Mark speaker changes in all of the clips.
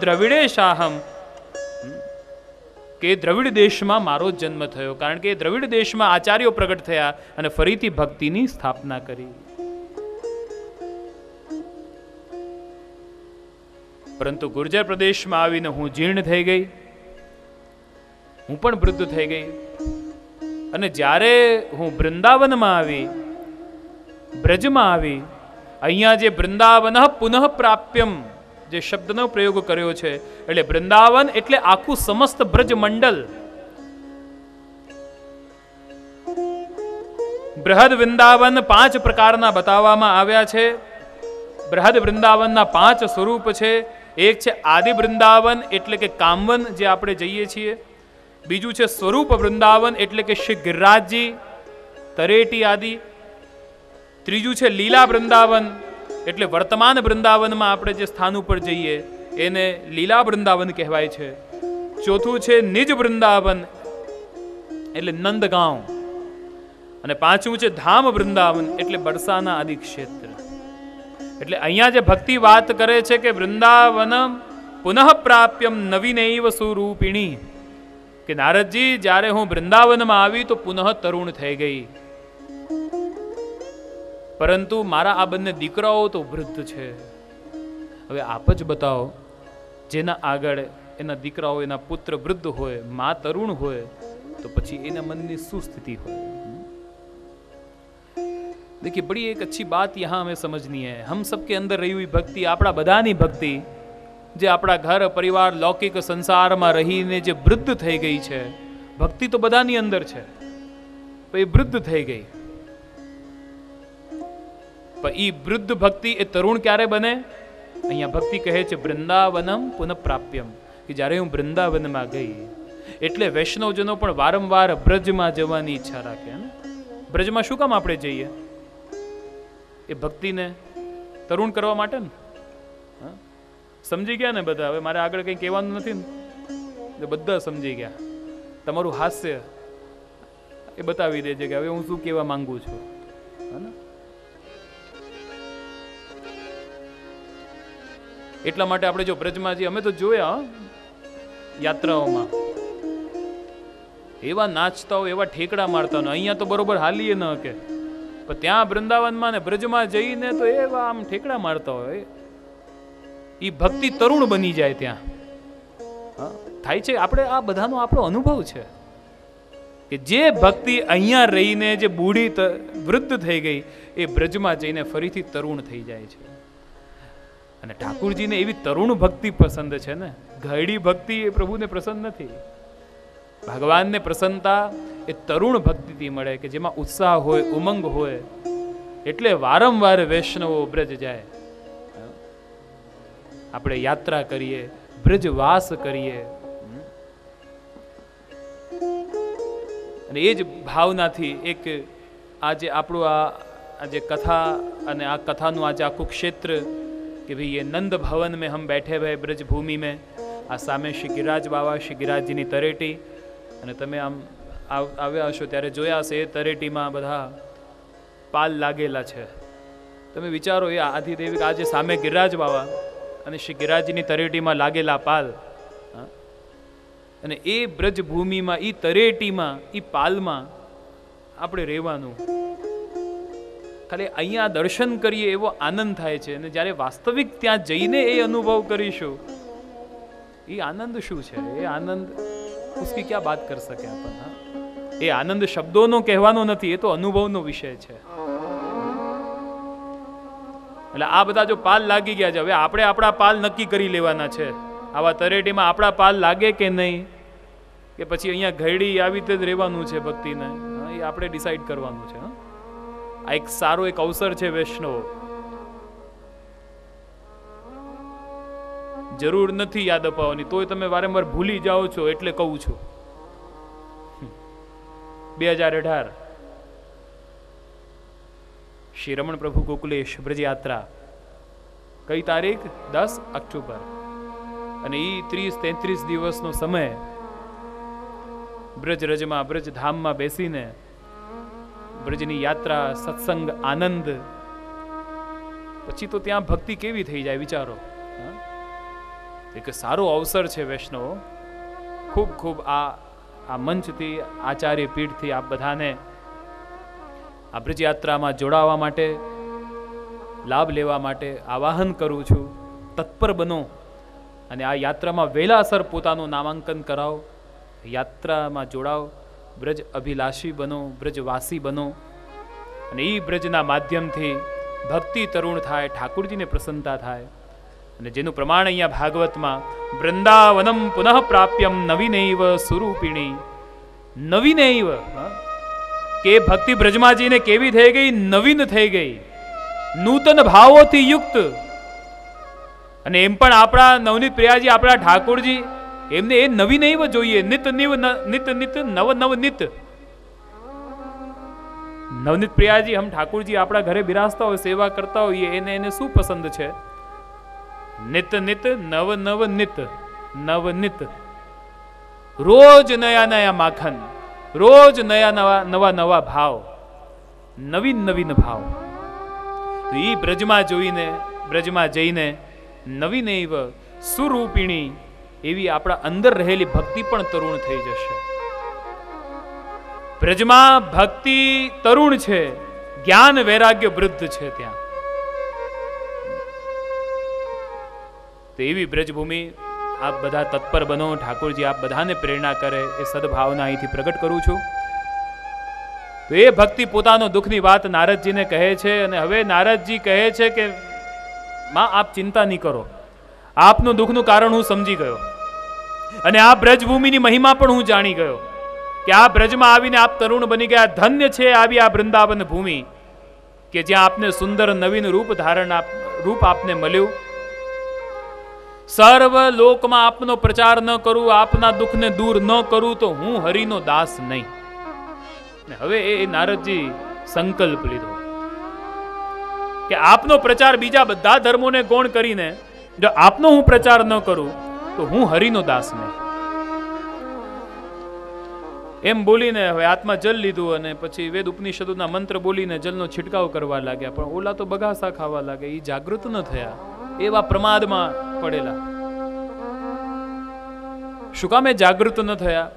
Speaker 1: દ્રવિડે શાહમ કે દ્રવિડ દેશમાં મારો જન્મ થયો, કારણ કે દ્રવિડ દેશમાં આચાર્યો પ્રગટ થયા અને ફરીથી ભક્તિની સ્થાપના કરી. પરંતુ ગુર્જર પ્રદેશમાં આવીને હું જીર્ણ થઈ ગઈ. હું પણ વૃદ્ધ થઈ ગઈ. અને જ્યારે હું વૃંદાવનમાં આવી, બ્રજમાં આવી, અહીંયા જે વૃંદાવન પુનઃ પ્રાપ્યમ જે શબ્દનો પ્રયોગ કર્યો છે. એટલે વૃંદાવન એટલે આખું સમસ્ત બ્રજ મંડળ બૃહદ વૃંદાવન પાંચ પ્રકારના બતાવવામાં આવ્યા છે. બૃહદ વૃંદાવનના પાંચ સ્વરૂપ છે. એક છે આદિ વૃંદાવન એટલે કે કામવન જે આપણે જઈએ છીએ. બીજું છે સ્વરૂપ વૃંદાવન એટલે કે શ્રી ગિરરાજજી તરેટી આદિ. ત્રીજું છે લીલા વૃંદાવન. એટલે વર્તમાન વૃંદાવનમાં આપણે જે સ્થાન ઉપર જઈએ, એને લીલા વૃંદાવન કહેવાય છે. ચોથું છે નિજ વૃંદાવન, એટલે નંદગાંવ. અને પાંચમું છે ધામ વૃંદાવન, એટલે બરસાના આદિ ક્ષેત્ર. એટલે અહીંયા જે ભક્તિ વાત કરે છે કે વૃંદાવન પુનઃ પ્રાપ્યમ નવીનૈવ સુરૂપિણી કે નારદજી, જ્યારે હું વૃંદાવનમાં આવી તો પુનઃ તરુણ થઈ ગઈ. પરંતુ મારા આ બંને દીકરાઓ તો વૃદ્ધ છે હવે આપ જ બતાવો જેના આગળ એના દીકરાઓ એના પુત્ર વૃદ્ધ હોય મા તરુણ હોય તો પછી એના મનની શું સ્થિતિ હોય देखिए बड़ी एक अच्छी बात यहाँ हमें समझनी है हम सबके अंदर रही हुई भक्ति આપણા બધાની ભક્તિ જે આપણા ઘર પરિવાર લૌકિક સંસારમાં રહીને જે વૃદ્ધ થઈ ગઈ છે ભક્તિ તો બધાની અંદર છે પણ એ વૃદ્ધ થઈ ગઈ પણ એ વૃદ્ધ ભક્તિ એ તરુણ ક્યારે બને? અહીંયા ભક્તિ કહે છે, વૃંદાવનમ પુનઃપ્રાપ્યમ. કે જ્યારે હું વૃંદાવનમાં ગઈ, એટલે વૈષ્ણવજનો પણ વારંવાર બ્રજમાં જવાની ઈચ્છા રાખે ને? બ્રજમાં શું કામ આપણે જઈએ? એ ભક્તિને તરુણ કરવા માટે ને? સમજી ગયા ને બધા? હવે મારે આગળ કંઈ કહેવાનું નથી ને? બધા સમજી ગયા. તમારું હાસ્ય એ બતાવી દેજે કે હવે હું શું કહેવા માંગુ છું? હા ને? એટલા માટે આપણે જો બ્રજમાં જઈએ અમે તો જોયા યાત્રાઓમાં. એવા નાચતા હોય એવા ઠેકડા મારતા હોય અહીંયા તો બરોબર હાલીએ ન કે પણ ત્યાં વૃંદાવનમાં ને બ્રજમાં જઈને તો એવા આમ ઠેકડા મારતા હોય. એ ભક્તિ તરુણ બની જાય ત્યાં. થાય છે આપણે આ બધાનો આપણો અનુભવ છે. કે જે ભક્તિ અહીંયા રહીને જે બૂઢી વૃદ્ધ થઈ ગઈ એ બ્રજમાં જઈને ફરીથી તરુણ થઈ જાય છે. અને ઠાકુરજીને એવી તરુણ ભક્તિ પસંદ છે ને. ઘરડી ભક્તિ એ પ્રભુને પ્રસન્ન નથી. ભગવાનને પ્રસન્નતા એ તરુણ ભક્તિથી મળે કે જેમાં ઉત્સાહ હોય, ઉમંગ હોય. એટલે વારંવાર વૈષ્ણવો બ્રજ જાય. આપણે યાત્રા કરીએ બ્રજવાસ કરીએ. અને એ જ ભાવનાથી એક આજે આપણું આ જે કથા અને આ કથાનું આજે આખું ક્ષેત્ર કે ભાઈ એ નંદ ભવન મેં હમ બેઠે ભાઈ બ્રજભૂમિ મેં આ સામે શ્રી ગિરાજ બાવા શ્રી ગિરાજજીની તરેટી અને તમે આમ આવ્યા હશો ત્યારે જોયા હશે એ તરેટીમાં બધા પાલ લાગેલા છે। તમે વિચારો એ આદિદેવી આજે સામે ગિરિરાજ બાવા અને શ્રી ગિરાજજીની તરેટીમાં લાગેલા પાલ અને એ બ્રજભૂમિમાં એ તરેટીમાં એ પાલમાં આપણે રહેવાનું। ખાલી અહીંયા દર્શન કરીએ એવો આનંદ થાય છે. અને જ્યારે વાસ્તવિક ત્યાં જઈને એ અનુભવ કરીશું, એ આનંદ શું છે? એ આનંદ ઉસકી ક્યાં બાત કર શકે આપણ હા? એ આનંદ શબ્દોનો કહેવાનો નથી, એ તો અનુભવનો વિષય છે. એટલે આ બધા જો પાલ લાગી ગયા છે, હવે આપણે આપણા પાલ નક્કી કરી લેવાના છે. આવા તરેટીમાં આપણા પાલ લાગે કે નહીં? કે પછી અહીંયા ઘરડી આવી રીતે જ રહેવાનું છે ભક્તિને? એ આપણે ડિસાઈડ કરવાનું છે, હા? આ એક સારો એક અવસર છે વૈષ્ણવ. જરૂર નથી યાદ અપાવવાની, તોય તમે વારંવાર ભૂલી જાઓ છો એટલે કહું છું. બે હજાર અઢાર. શ્રી રમણ પ્રભુ ગોકુલેશ બ્રજયાત્રા કઈ તારીખ? દસ ઓક્ટોબર. અને એ ત્રીસ તેત્રીસ દિવસનો સમય. બ્રજ રજમાં બ્રજ ધામમાં બેસીને બ્રજની યાત્રા, સત્સંગ, આનંદ. પછી તો ત્યાં ભક્તિ કેવી થઈ જાય વિચારો? એક સારો અવસર છે વૈષ્ણવો. ખૂબ ખૂબ આ આ મંચથી, આચાર્ય પીઠથી આપ બધાને આ બ્રજયાત્રામાં જોડાવા માટે, લાભ લેવા માટે આવાહન કરું છું. તત્પર બનો અને આ યાત્રામાં વહેલાસર પોતાનું નામાંકન કરાવો. યાત્રામાં જોડાઓ. બ્રજ અભિલાષી બનો, બ્રજવાસી બનો. અને એ બ્રજના માધ્યમથી ભક્તિ તરુણ થાય, ઠાકુરજીને પ્રસન્નતા થાય. અને જેનું પ્રમાણ અહીંયા ભાગવતમાં, વૃંદાવનમ પુનઃ પ્રાપ્યમ નવીનૈવ સ્વરૂપિણી. નવીનૈવ કે ભક્તિ બ્રજમાજીને કેવી થઈ ગઈ? નવીન થઈ ગઈ. નૂતન ભાવોથી યુક્ત. અને એમ પણ આપણા નવનીત પ્રિયાજી, આપણા ઠાકોરજી એમને એ નવી નૈવ જોઈએ. નિત નિવ નિત નિત નવ નવ નિત. નવનીત પ્રિયાજી, હમ ઠાકુરજી આપણા ઘરે બિરાજતા હોય, સેવા કરતા હોઈએ એને એને શું પસંદ છે? નિત નિત નવ નવ નિત. નવ નિત. રોજ નયા નયા માખન. રોજ નયા નવા નવા નવા ભાવ. નવીન નવીન ભાવ. તો એ બ્રજમાં જોઈને, બ્રજમાં જઈને નવીન એવ સુરૂપિણી એવી આપણા અંદર રહેલી ભક્તિ પણ તરુણ થઈ જશે. બ્રજમાં ભક્તિ તરુણ છે, જ્ઞાન વૈરાગ્ય વૃદ્ધ છે ત્યાં. તો એવી બ્રજભૂમિ આપ બધા તત્પર બનો, ઠાકોરજી આપ બધાને પ્રેરણા કરે, એ સદભાવના અહીંથી પ્રગટ કરું છું. તો એ ભક્તિ પોતાનો દુઃખની વાત નારદજીને કહે છે અને હવે નારદજી કહે છે કે, માં, આપ ચિંતા નહીં કરો. આપનું દુઃખનું કારણ હું સમજી ગયો. અને આ બ્રજભૂમિની મહિમા પણ હું જાણી ગયો કે આ બ્રજમાં આવીને આપ તરુણ બની ગયા. ધન્ય છે આવી આ વૃંદાવન ભૂમિ કે જ્યાં આપને સુંદર નવીન રૂપ ધારણ રૂપ આપને મળ્યું. સર્વ લોકમાં આપનો પ્રચાર ન કરું, આપના દુઃખને દૂર ન કરું તો હું હરિનો દાસ નહીં. હવે એ નારદજી સંકલ્પ લીધો કે આપનો પ્રચાર બીજા બધા ધર્મોને ગૌણ કરીને જો આપનો હું પ્રચાર ન કરું તો હું હરિનો દાસ નહીં એમ બોલીને હવે આત્મા જલ લીધું અને પછી વેદ ઉપનિષદોના મંત્ર બોલીને જલનો છિટકાવ કરવા લાગ્યા. પણ ઓલા તો બગાસા ખાવા લાગે એ જાગૃત ન થયા. એવા પ્રમાદમાં પડેલા. શું કામે જાગૃત ન થયા?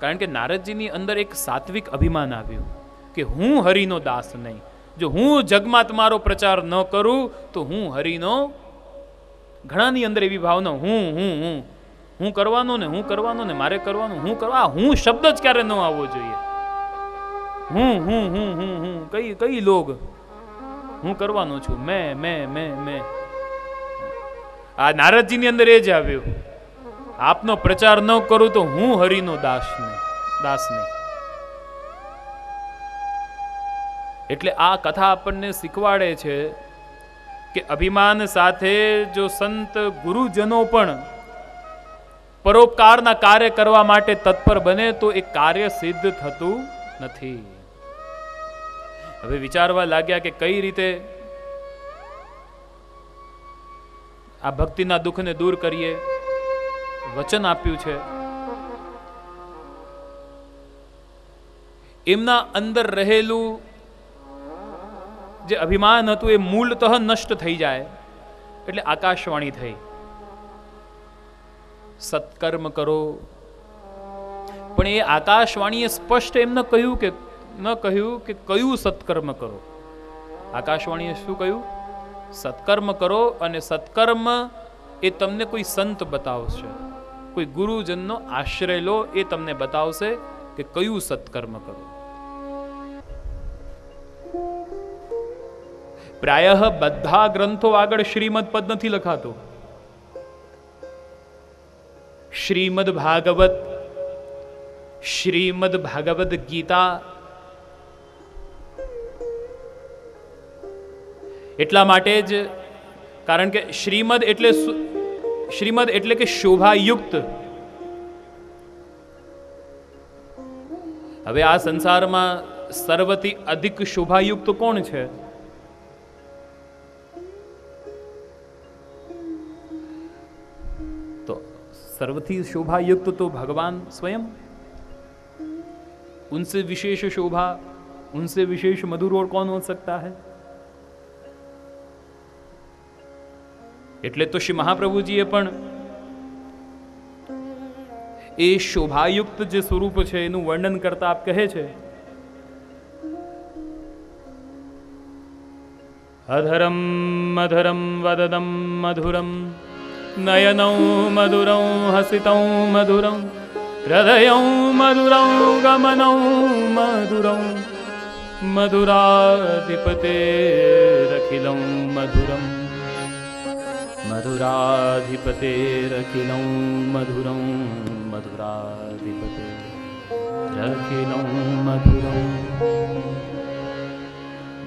Speaker 1: કારણ કે નારદજીની અંદર એક સાત્વિક અભિમાન આવ્યું કે હું હરિનો દાસ નહીં. જો હું જગમાં તમારો પ્રચાર ન કરું, તો હું હરિનો ઘણાની અંદર એવી ભાવના, હું હું હું હું કરવાનો ને, હું કરવાનો ને, મારે કરવાનું, હું કરવા હું શબ્દ જ ક્યારે ન આવવો જોઈએ. હું હું હું હું હું, કઈ કઈ લોગ? હું કરવાનો છું, મેં મેં મેં મેં. આ નારદજીની અંદર એ જ આવ્યું. આપનો પ્રચાર ન કરું તો હું હરિનો દાસ ને દાસ નહીં એટલે આ કથા આપણને શીખવાડે છે કે અભિમાન સાથે જો સંત ગુરુજનો પણ પરોપકારના કાર્ય કરવા માટે તત્પર બને, તો એ કાર્ય સિદ્ધ થતું નથી. હવે વિચારવા લાગ્યા કે કઈ રીતે આ ભક્તિના દુઃખને દૂર કરીએ. વચન આપ્યું છે. એમના અંદર રહેલું જે અભિમાન હતું એ મૂળતઃ નષ્ટ થઈ જાય, એટલે આકાશવાણી થઈ. સત્કર્મ કરો. પણ એ આકાશવાણીએ સ્પષ્ટ એમ કહ્યું કે, ન કહ્યું કે કયું સત્કર્મ કરો. આકાશવાણીએ શું કહ્યું? સત્કર્મ કરો અને સત્કર્મ એ તમને કોઈ સંત બતાવશે. કોઈ ગુરુજનનો આશ્રય લો એ તમને બતાવશે કે કયું સત્કર્મ કરો. પ્રાયઃ બધા ગ્રંથો આગળ શ્રીમદ પદ નથી લખાતું. શ્રીમદ ભાગવત શ્રીમદ ભાગવત ગીતા, એટલા માટે જ, કારણ કે શ્રીમદ એટલે શ્રીમદ એટલે કે શોભાયુક્ત. હવે આ સંસારમાં સર્વથી અધિક શોભાયુક્ત કોણ છે? सर्वथी शोभा युक्त तो भगवान स्वयं उनसे विशेष शोभा उनसे विशेष मधुर और कौन हो सकता है એટલે તો શ્રી મહાપ્રભુજીએ પણ એ શોભાયુક્ત જે સ્વરૂપ છે એનું વર્ણન કરતા આપ કહે છે અધરમ મધરમ વદદમ મધુરમ नयनौ मधुरौ, हसितौ मधुरौ, हृदयौ मधुरौ, गमनौ मधुरौ मधुराधिपतेरखिलौ मधुरम् मधुराधिपतेरखिलौ मधुरौ मधुराधिपतेरखिलौ मधुरौ।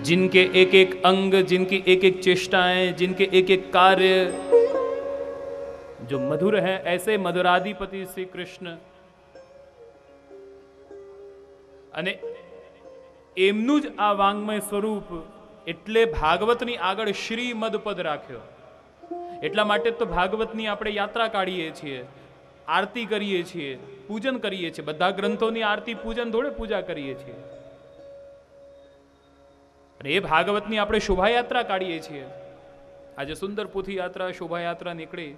Speaker 1: जिनके एक एक अंग, जिनकी एक एक चेष्टाएँ, जिनके एक एक कार्य जो मधुर हैं ऐसे मधुराधिपति श्री कृष्ण અને એમનું જ આ વાંગમય સ્વરૂપ એટલે ભાગવતની આગળ શ્રીમદ પદ રાખ્યો એટલા માટે તો ભાગવતની આપણે યાત્રા કાઢીએ છીએ આરતી કરીએ છીએ પૂજન કરીએ છીએ બધા ગ્રંથોની આરતી પૂજન થોડે પૂજા કરીએ છીએ અને એ ભાગવતની આપણે શોભાયાત્રા કાઢીએ છીએ આજે સુંદર પોથી યાત્રા શોભાયાત્રા નીકળી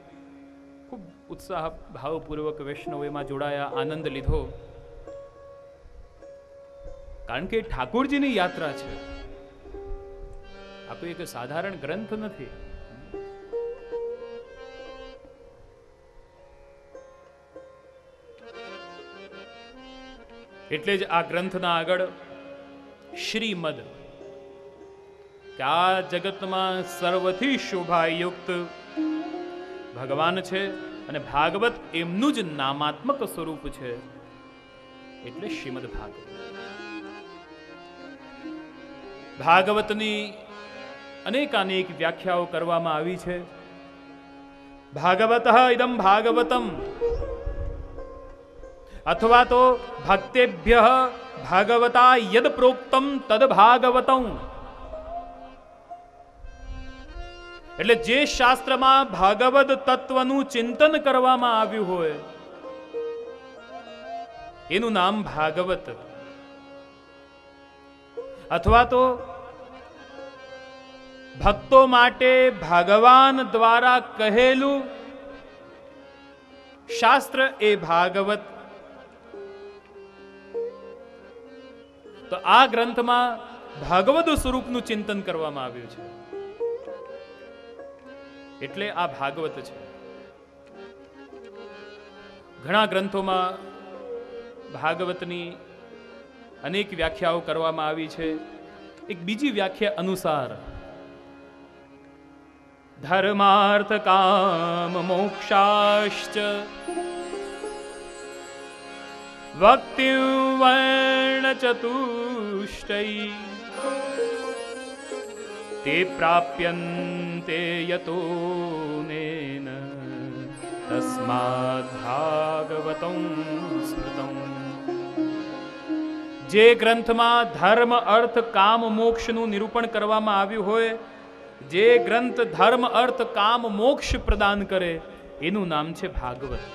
Speaker 1: ખૂબ ઉત્સાહ ભાવપૂર્વક વૈષ્ણવ એમાં જોડાયા, આનંદ લીધો. કારણ કે ઠાકોરજીની યાત્રા છે. આ કોઈ એક સાધારણ ગ્રંથ નથી. એટલે જ આ ગ્રંથના આગળ શ્રીમદ કે આ જગતમાં સર્વથી શોભાયુક્ત ભગવાન છે અને ભાગવત એમનું જ નામાત્મક સ્વરૂપ છે. એટલે શ્રીમદ ભાગવત. ભાગવતની અનેકાનેક વ્યાખ્યાઓ કરવામાં આવી છે. ભાગવત ઇદમ ભાગવતમ. અથવા તો ભક્તેભ્ય ભાગવતા યદ પ્રોક્તમ તદ ભાગવતમ. એટલે જે શાસ્ત્રમાં ભાગવત તત્વનું ચિંતન કરવામાં આવ્યું હોય, એનું નામ ભાગવત. અથવા તો ભક્તો માટે ભગવાન દ્વારા કહેલું શાસ્ત્ર એ ભાગવત. તો આ ગ્રંથમાં ભાગવત સ્વરૂપનું ચિંતન કરવામાં આવ્યું છે. એટલે આ ભાગવત છે. ઘણા ગ્રંથોમાં ભાગવતની અનેક વ્યાખ્યાઓ કરવામાં આવી છે. એક બીજી વ્યાખ્યા અનુસાર, ધર્માર્થ કામ મોક્ષાશ્ચ ભક્તિ વર્ણ ચતુષ્ટય તે પ્રાપ્યન્તે યતો નેન તસ્માદ સ્મૃતં જે ગ્રંથમાં ધર્મ અર્થ કામ મોક્ષનું નિરૂપણ કરવામાં આવ્યું હોય જે ગ્રંથ ધર્મ અર્થ કામ મોક્ષ પ્રદાન કરે એનું નામ છે ભાગવત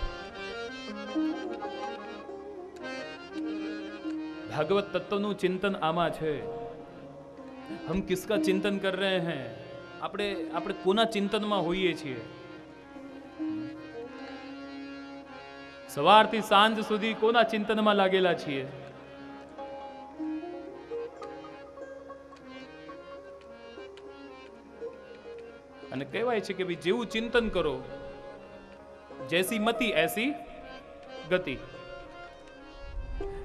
Speaker 1: ભાગવત તત્વનું ચિંતન આમાં છે હમ કિસકા ચિંતન કર રહે હૈ? આપણે આપણે કોના ચિંતનમાં હોઈએ છીએ? સવારથી સાંજ સુધી કોના ચિંતનમાં લાગેલા છીએ? અને કહેવાય છે કે ભાઈ જેવું ચિંતન કરો, જેસી મતી એસી ગતિ.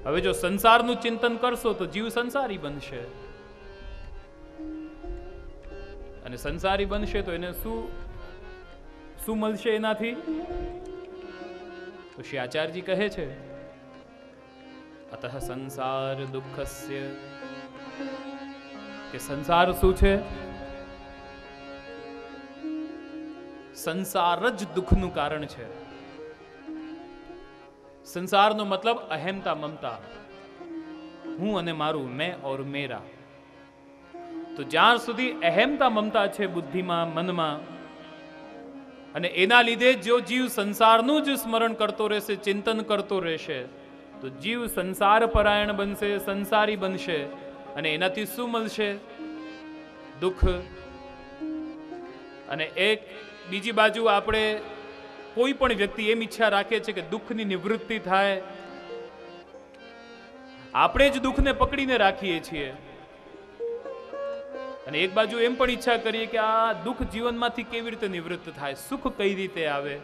Speaker 1: હવે જો સંસારનું ચિંતન કરશો તો જીવ સંસારી બનશે. અને સંસારી બનશે તો એને શું શું મળશે એનાથી? તો શ્રી આચાર્યજી કહે છે, અત સંસાર દુઃખસ્ય. કે સંસાર શું છે? સંસાર જ દુઃખનું કારણ છે. સંસારનો મતલબ અહેમતા મમતા. હું અને મારું, મેં ઓર મેરા. તો જ્યાં સુધી અહેમતા મમતા છે બુદ્ધિમાં, મનમાં, અને એના લીધે જો જીવ સંસારનું જ સ્મરણ કરતો રહેશે, ચિંતન કરતો રહેશે, તો જીવ સંસાર પરાયણ બનશે, સંસારી બનશે, અને એનાથી શું મળશે? દુઃખ. અને એક બીજી બાજુ આપણે કોઈ પણ વ્યક્તિ એમ ઈચ્છા રાખે છે કે દુઃખની નિવૃત્તિ થાય. આપણે જ દુઃખને પકડીને રાખીએ છીએ. અને એક બાજુ એમ પણ ઈચ્છા કરીએ કે આ દુઃખ જીવનમાંથી કેવી રીતે નિવૃત્ત થાય, સુખ કઈ રીતે આવે?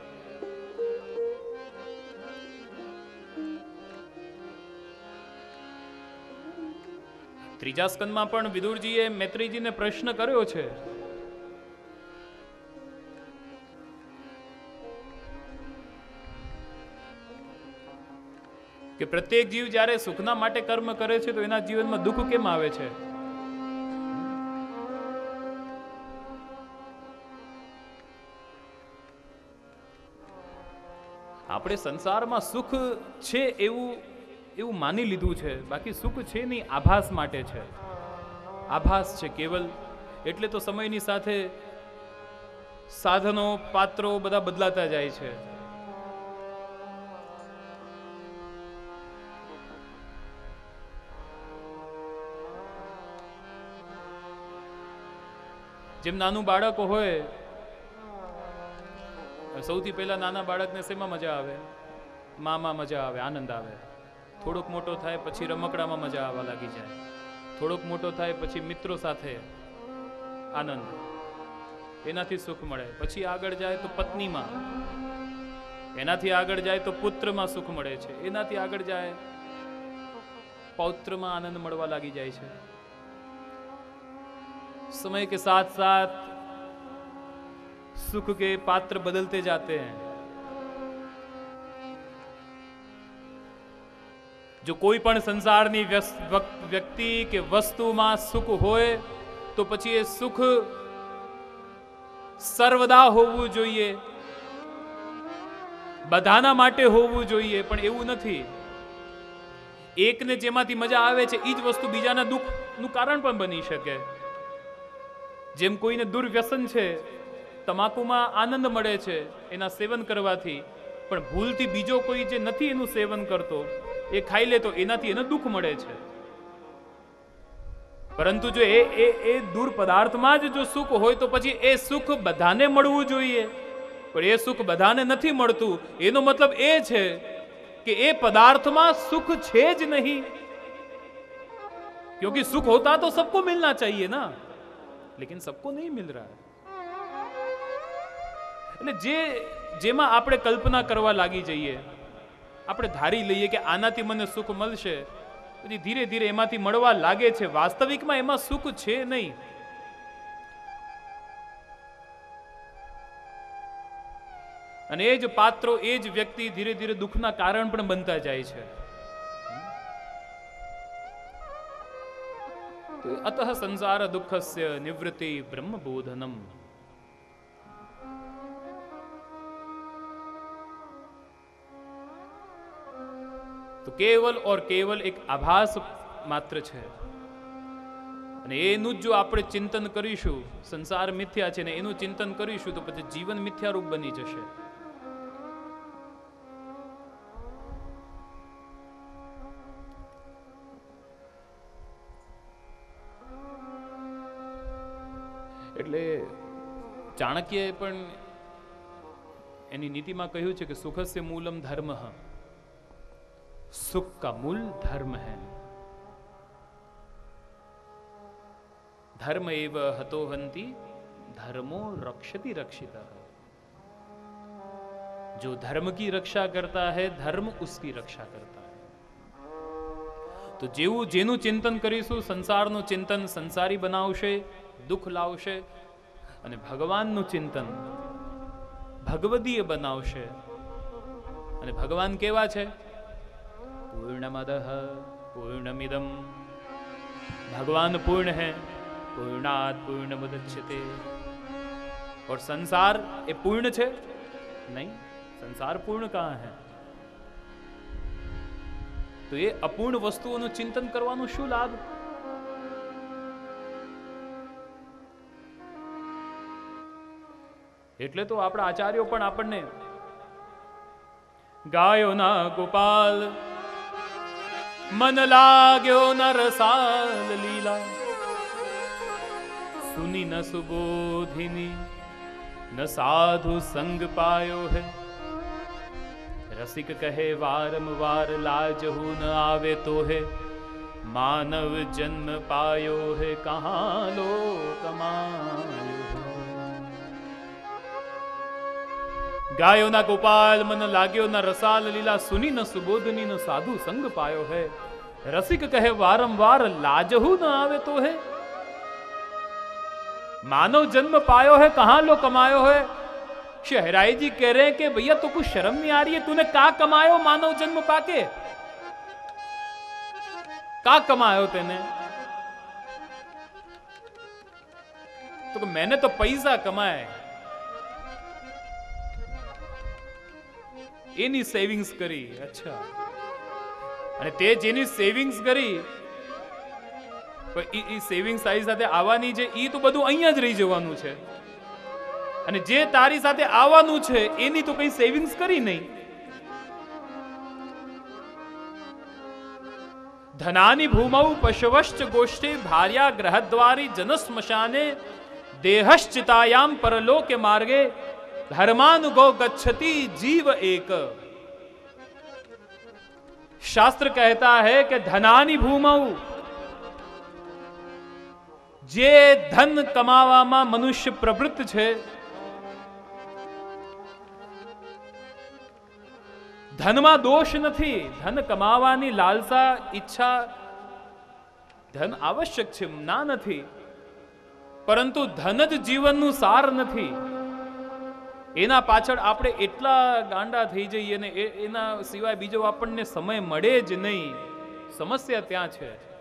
Speaker 1: ત્રીજા સ્કંદમાં પણ વિદુરજીએ મૈત્રીજીને પ્રશ્ન કર્યો છે. કે પ્રત્યેક જીવ જ્યારે સુખના માટે કર્મ કરે છે, તો એના જીવનમાં દુઃખ કેમ આવે છે? આપણે સંસારમાં સુખ છે એવું એવું માની લીધું છે. બાકી સુખ છે નહીં, આભાસ માટે છે. આભાસ છે કેવલ. એટલે તો સમયની સાથે સાધનો, પાત્રો બધા બદલાતા જાય છે. જેમ નાનું બાળક હોય સૌથી પહેલાં નાના બાળકને શેમાં મજા આવે? મામાં મજા આવે, આનંદ આવે. થોડોક મોટો થાય પછી રમકડામાં મજા આવવા લાગી જાય. થોડોક મોટો થાય પછી મિત્રો સાથે આનંદ. એનાથી સુખ મળે. પછી આગળ જાય તો પત્નીમાં. એનાથી આગળ જાય તો પુત્રમાં સુખ મળે છે. એનાથી આગળ જાય પૌત્રમાં આનંદ મળવા લાગી જાય છે. સમય કે સાથ સાથ सुख के पात्र बदलते जाते हैं જો કોઈ પણ સંસારની વ્યસ- વક- વ્યક્તિ કે વસ્તુમાં સુખ હોય તો પછી એ સુખ સર્વદા હોવું જોઈએ બધાના માટે હોવું જોઈએ પણ એવું નથી એકને જેમાંથી મજા આવે છે એ જ વસ્તુ બીજાના દુઃખનું કારણ પણ બની શકે જેમ કોઈને દુર્વ્યસન છે તમાકુમાં આનંદ મળે છે એના સેવન કરવાથી. પણ ભૂલથી બીજો કોઈ જે નથી એનું સેવન કરતો, એ ખાઈ લે એનાથી એને દુઃખ મળે છે. પરંતુ જો એ એ એ દૂર પદાર્થમાં જ જો સુખ હોય તો પછી એ સુખ બધાને મળવું જોઈએ. પણ એ સુખ બધાને નથી મળતું. એનો મતલબ એ છે કે એ પદાર્થમાં સુખ છે જ નહીં. क्योंकि સુખ હોતા તો सबको મિલના ચાહીએ ના. લેકિન सबको નહીં मिल रहा એટલે જે, જેમાં આપણે કલ્પના કરવા લાગી જઈએ, આપણે ધારી લઈએ કે આનાથી મને સુખ મળશે, પછી ધીરે ધીરે એમાંથી મળવા લાગે છે. વાસ્તવિકમાં એમાં સુખ છે નહીં. અને એ જ પાત્રો, એ જ વ્યક્તિ ધીરે ધીરે દુઃખના કારણ પણ બનતા જાય છે. અતઃ સંસાર દુઃખસ્ય નિવૃત્તિ બ્રહ્મબોધનમ. તો કેવલ ઓર કેવલ એક આભાસ માત્ર છે. અને એનું જ જો આપણે ચિંતન કરીશું, સંસાર મિથ્યા છે ને એનું ચિંતન કરીશું, તો પછી જીવન મિથ્યારૂપ બની જશે. એટલે ચાણક્યએ પણ એની નીતિમાં કહ્યું છે કે સુખસ્ય મૂલમ ધર્મ. સુખ કા મૂલ ધર્મ है धर्म एव हतो हंति धर्मो रक्षति रक्षिता जो धर्म की रक्षा करता है धर्म उसकी रक्षा करता है તો જેવું જેનું ચિંતન કરીશું સંસારનું ચિંતન સંસારી બનાવશે દુઃખ લાવશે અને ભગવાનનું ચિંતન ભગવદીય બનાવશે અને ભગવાન કેવા છે પૂર્ણમદ પૂર્ણમિદમ भगवान पूर्ण है पूर्णात पूर्ण मुदच्यते और संसार ये पूर्ण છે नहीं संसार पूर्ण कहाँ है તો એ અપૂર્ણ વસ્તુઓનું ચિંતન કરવાનું શું લાભ એટલે તો આપણા આચાર્યો પણ આપણને ગાયો ના ગોપાલ મન લાગ્યો ન રસાલ લીલા સુની ન સુબોધિની ન સાધુ સંગ પાયો હે રસિક કહે વારંવાર લાજહુ ન આવે તો હે માનવ જન્મ પાયો હે કહા લો કમાયો ગાયોના ગોપાલ મન લાગ્યો ન રસાલ લીલા સુની ન સુબોધની ન સાધુ સંગ પાયો હે રસિક કહે વારંવાર લાજહુ ન આવે તો હે मानव जन्म पायो है कहां लो कमायो है शहराई जी कह रहे हैं कि भैया तो कुछ शर्म नहीं आ रही है तूने का कमायो मानव जन्म पाके का कमायो तेने तो कि मैंने तो पैसा कमाए એની સેવિંગ્સ કરી. અચ્છા. અને તે જેની સેવિંગ્સ કરી ઈ સેવિંગ્સ તારી સાથે આવવાની છે, ઈ તો બધું અહીંયા જ રહી જવાનું છે. અને જે તારી સાથે આવવાનું છે, એની તો કઈ સેવિંગ્સ કરી નહીં. ધનાની ભૂમૌ પશવશ્ચ ગોષ્ઠે ભાર્યા ગ્રહદ્વારી જનસ્મશાને દેહશ્ચિતાયામ પરલોકે માર્ગે ધર્માનુગો ગચ્છતિ जीव एक शास्त्र कहता है कि धनानी भूमौ જે ધન કમાવામાં મનુષ્ય પ્રવૃત્ત છે ધનમાં દોષ નથી ધન કમાવાની લાલસા ઈચ્છા ધન આવશ્યક છે ના નથી પરંતુ ધન જ જીવનનું સાર નથી એના પાછળ આપણે એટલા ગાંડા થઈ જઈએ ને એના સિવાય બીજો આપણને સમય મળે જ નહીં. સમસ્યા ત્યાં છે.